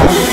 Wow.